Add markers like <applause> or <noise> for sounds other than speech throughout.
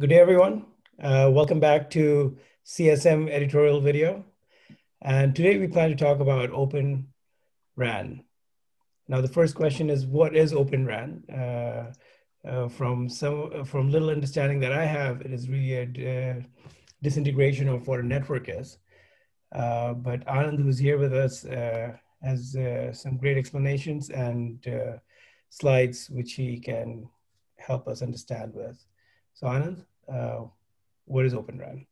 Good day, everyone. Uh, welcome back to CSM editorial video. And today we plan to talk about Open RAN. Now, the first question is, what is Open RAN? Uh, uh, from some, from little understanding that I have, it is really a uh, disintegration of what a network is. Uh, but Anand, who's here with us, uh, has some great explanations and slides which he can help us understand with. So Anand, uh, what is Open RAN?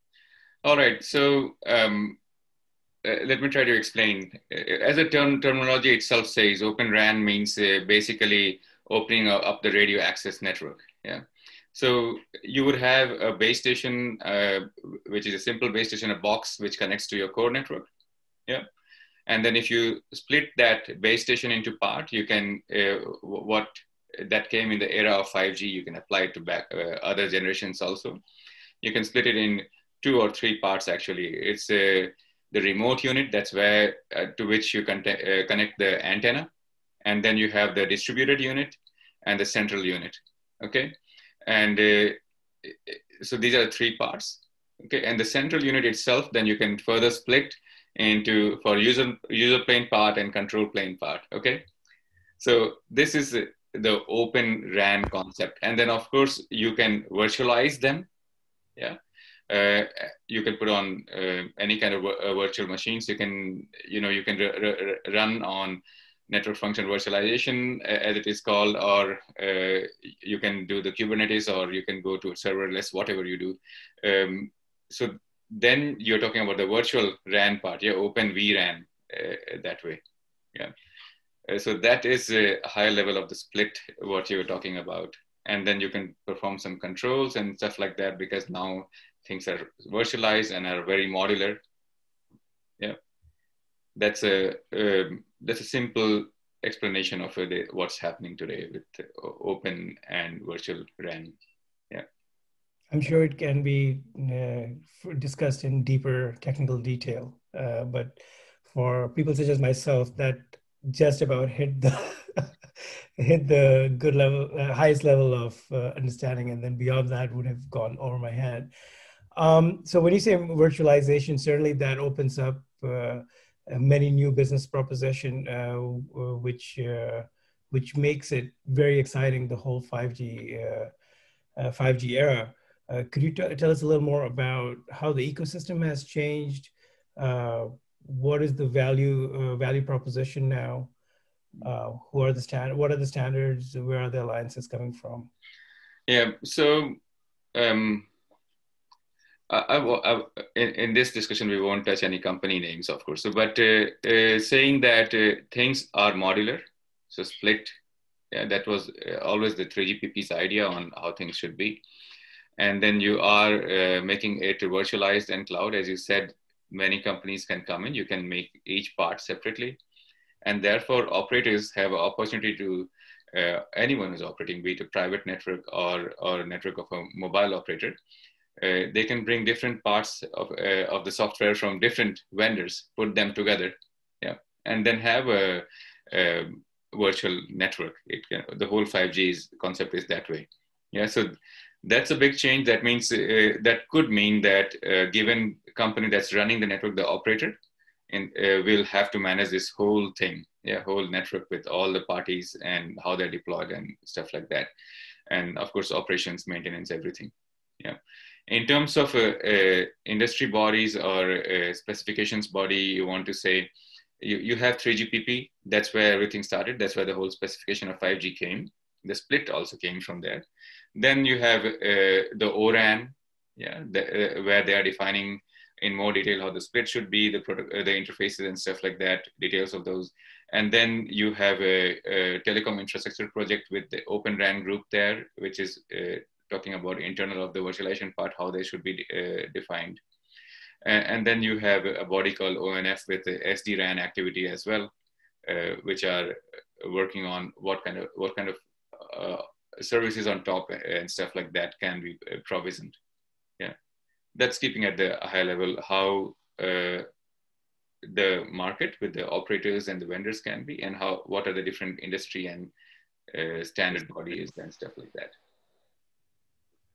All right. So um, uh, let me try to explain. As a term, terminology itself says, Open RAN means uh, basically opening up the radio access network. Yeah. So you would have a base station, uh, which is a simple base station, a box which connects to your core network. Yeah. And then if you split that base station into part, you can, uh, what that came in the era of 5G. You can apply it to back uh, other generations also. You can split it in two or three parts actually. It's uh, the remote unit that's where uh, to which you can uh, connect the antenna, and then you have the distributed unit and the central unit. Okay, and uh, so these are three parts. Okay, and the central unit itself, then you can further split into for user user plane part and control plane part. Okay, so this is the open RAN concept. And then of course you can virtualize them. Yeah. Uh, you can put on uh, any kind of uh, virtual machines. You can, you know, you can run on network function virtualization as it is called, or uh, you can do the Kubernetes, or you can go to serverless, whatever you do. Um, so then you're talking about the virtual RAN part, yeah, open vRAN uh, that way. Yeah. Uh, so that is a high level of the split, what you were talking about. And then you can perform some controls and stuff like that because now things are virtualized and are very modular. Yeah, that's a um, that's a simple explanation of the, what's happening today with open and virtual RAN. Yeah, I'm sure it can be uh, discussed in deeper technical detail, uh, but for people such as myself, that just about hit the <laughs> hit the good level, uh, highest level of uh, understanding, and then beyond that would have gone over my head. Um, so when you say virtualization, certainly that opens up uh, many new business proposition, uh, which uh, which makes it very exciting. The whole 5G 5G uh, era. could you t- tell us a little more about how the ecosystem has changed? What is the value uh, value proposition now? Uh, who are the standard? What are the standards? Where are the alliances coming from? Yeah. So. Um, I, I, I, in, in, this discussion, we won't touch any company names, of course. So, but uh, uh, saying that uh, things are modular, so split, yeah, that was uh, always the 3GPP's idea on how things should be. And then you are uh, making it virtualized and cloud, as you said, many companies can come in. You can make each part separately. And therefore, operators have an opportunity to, uh, anyone who's operating, be it a private network or, or a network of a mobile operator, uh, they can bring different parts of, uh, of the software from different vendors, put them together, yeah, and then have a, a virtual network. It the whole 5G is, concept is that way. Yeah, so that's a big change. That means uh, that could mean that uh, given company that's running the network, the operator, and uh, will have to manage this whole thing, yeah, whole network with all the parties and how they're deployed and stuff like that, and of course operations, maintenance, everything. Yeah. In terms of uh, uh, industry bodies or uh, specifications body, you want to say you, you have 3GPP. That's where everything started. That's where the whole specification of 5G came. The split also came from there then you have uh, the ORAN, yeah, the, uh, where they are defining in more detail how the split should be, the product, uh, the interfaces and stuff like that, details of those. And then you have a, a telecom infrastructure project with the Open RAN group there, which is uh, talking about internal of the virtualization part, how they should be uh, defined. And, and, then you have a body called ONF with the SD-RAN activity as well, uh, which are working on what kind of what kind of services on top and stuff like that can be uh, provisioned. Yeah, that's keeping at the high level how uh, the market with the operators and the vendors can be, and how what are the different industry and uh, standard bodies and stuff like that.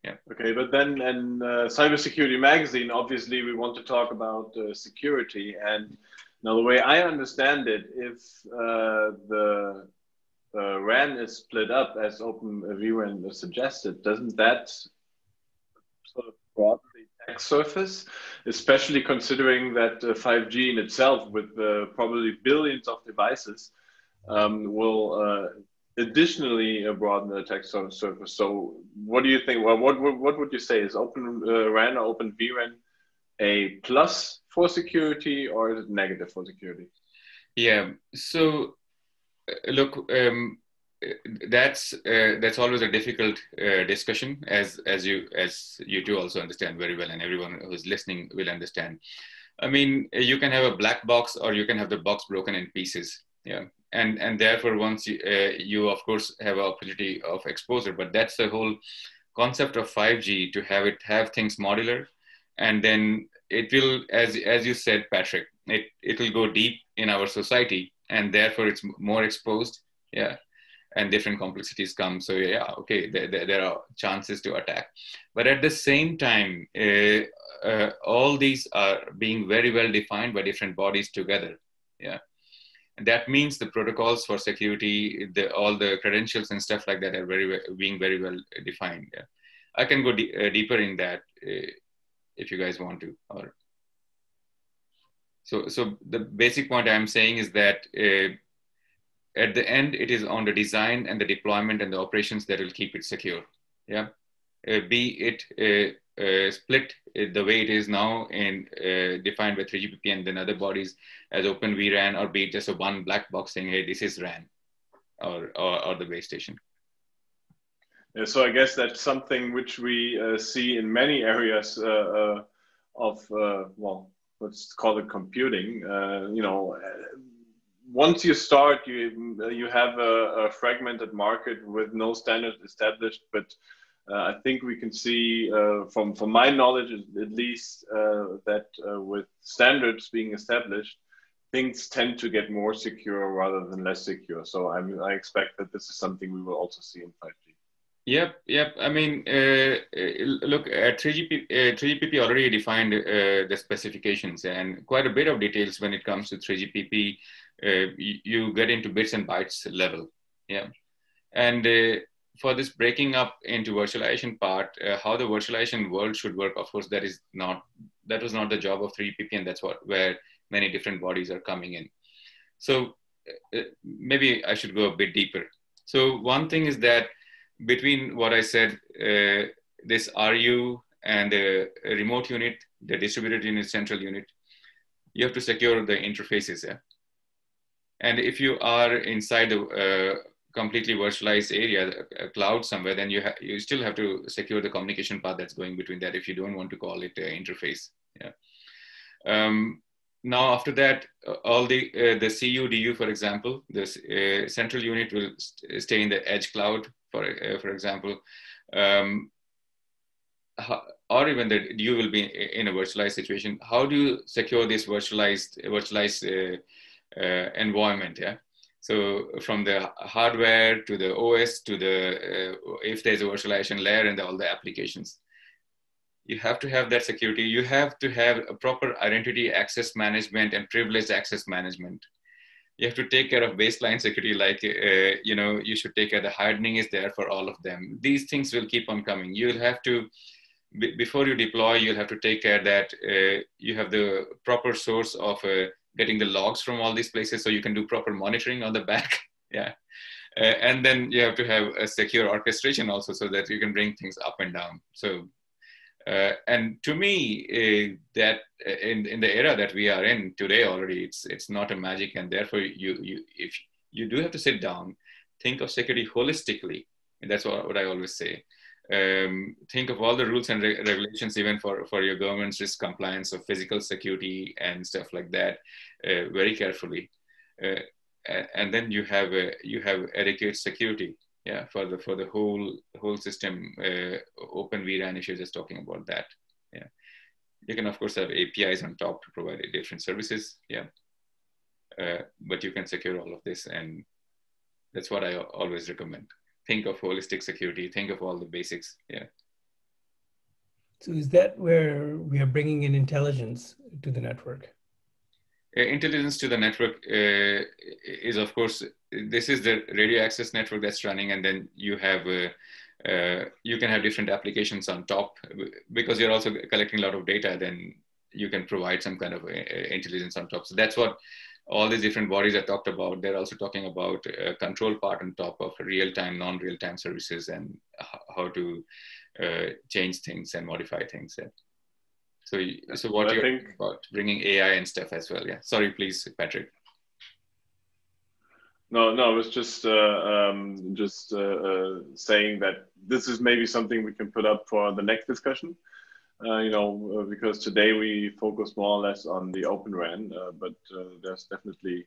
Yeah. Okay, but then in uh, Cybersecurity Magazine, obviously, we want to talk about uh, security. And now, the way I understand it, if uh, the uh, RAN is split up as Open vRAN suggested, doesn't that sort of broaden the attack surface, especially considering that 5G uh, in itself, with uh, probably billions of devices, um, will additionally broaden the attack surface. So, what do you think? Well, what what, what would you say is Open uh, RAN or Open vRAN a plus for security or is it negative for security? Yeah. So, uh, look, um, that's uh, that's always a difficult uh, discussion, as as you as you do also understand very well, and everyone who's listening will understand. I mean, you can have a black box, or you can have the box broken in pieces. Yeah and and therefore once you, uh, you of course have an opportunity of exposure but that's the whole concept of 5g to have it have things modular and then it will as as you said patrick it it will go deep in our society and therefore it's more exposed yeah and different complexities come so yeah okay there, there, there are chances to attack but at the same time uh, uh, all these are being very well defined by different bodies together yeah and that means the protocols for security, the, all the credentials and stuff like that are very being very well defined. Yeah. I can go uh, deeper in that uh, if you guys want to. Or so, so the basic point I'm saying is that uh, at the end, it is on the design and the deployment and the operations that will keep it secure. Yeah, uh, be it uh, uh, split the way it is now and uh, defined by 3GPP and then other bodies as Open vRAN or be it just a one black box saying, hey, this is RAN or, or, or the base station. Yeah, so I guess that's something which we uh, see in many areas uh, uh, of, uh, well, let's call it computing. you know, once you start, you, you have a, a fragmented market with no standard established, but uh, I think we can see uh, from from my knowledge at least uh, that with standards being established, things tend to get more secure rather than less secure. So I'm, I expect that this is something we will also see in 5G. Yep, yep. I mean, uh, look, at 3GP, uh, 3GPP already defined uh, the specifications and quite a bit of details when it comes to 3GPP. You, you, get into bits and bytes level, yeah. And for this breaking up into virtualization part, uh, how the virtualization world should work, of course, that is not that was not the job of 3GPP, and that's what where many different bodies are coming in. So uh, maybe I should go a bit deeper. So one thing is that between what I said, uh, this RU and the remote unit, the distributed unit, central unit, you have to secure the interfaces. Yeah? And if you are inside the uh, completely virtualized area, a cloud somewhere, then you you still have to secure the communication path that's going between that if you don't want to call it an interface. Yeah. Um, now after that, uh, all the uh, the CUDU, for example, this uh, central unit will st- stay in the edge cloud, for uh, for example, um, or even that you will be in a virtualized situation. How do you secure this virtualized virtualized uh, uh, environment? Yeah so from the hardware to the OS to the, if there's a virtualization layer and all the applications, you have to have that security. You have to have a proper identity access management and privileged access management. You have to take care of baseline security, like, uh, you know, you should take care the hardening is there for all of them. These things will keep on coming. You'll have to, before you deploy, you'll have to take care that uh, you have the proper source of a getting the logs from all these places so you can do proper monitoring on the back. <laughs> yeah. Uh, and then you have to have a secure orchestration also so that you can bring things up and down. So, uh, and to me, uh, that uh, in, in the era that we are in today already, it's it's not a magic, and therefore you you if you do have to sit down, think of security holistically. And that's what, what I always say. Um, think of all the rules and re- regulations even for, for your governance risk compliance of physical security and stuff like that uh, very carefully. Uh, and then you have a, you have adequate security yeah for the for the whole whole system uh, open vran you're just talking about that yeah you can of course have apis on top to provide different services yeah uh, but you can secure all of this and that's what i always recommend think of holistic security, think of all the basics. Yeah. So is that where we are bringing in intelligence to the network? Uh, intelligence to the network uh, is, of course, this is the radio access network that's running, and then you have uh, uh, you can have different applications on top because you're also collecting a lot of data. Then you can provide some kind of uh, intelligence on top. So that's what all these different bodies are talked about. They're also talking about a control part on top of real-time, non-real-time services and how to uh, change things and modify things. So, so what you're think, about bringing AI and stuff as well. Yeah. Sorry, please, Patrick. No, no, I was just uh, um, just uh, uh, saying that this is maybe something we can put up for the next discussion. Uh, you know, uh, because today we focus more or less on the Open RAN, uh, but there's definitely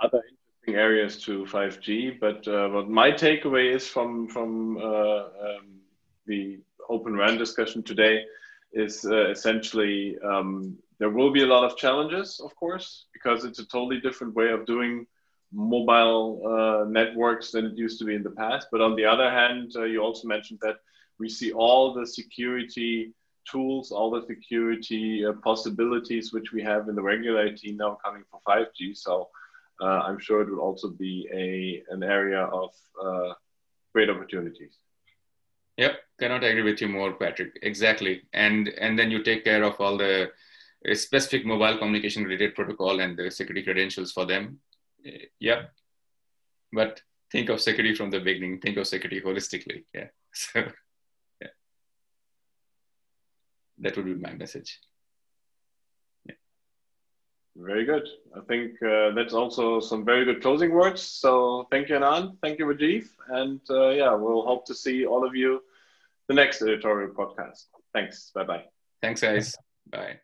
other interesting areas to 5G. But what my takeaway is from from um, the Open RAN discussion today is essentially um, there will be a lot of challenges, of course, because it's a totally different way of doing mobile uh, networks than it used to be in the past. But on the other hand, uh, you also mentioned that we see all the security tools, all the security uh, possibilities which we have in the regular IT now coming for 5G. So uh, I'm sure it will also be a an area of uh, great opportunities. Yep, cannot agree with you more, Patrick. Exactly, and and then you take care of all the uh, specific mobile communication related protocol and the security credentials for them. Yep, but think of security from the beginning. Think of security holistically. Yeah. <laughs> So yeah. That would be my message. Yeah. very good. I think uh, that's also some very good closing words. So thank you anand. Thank you Rajeev. And uh, yeah we'll hope to see all of you the next editorial podcast. Thanks. Bye bye thanks guys. Bye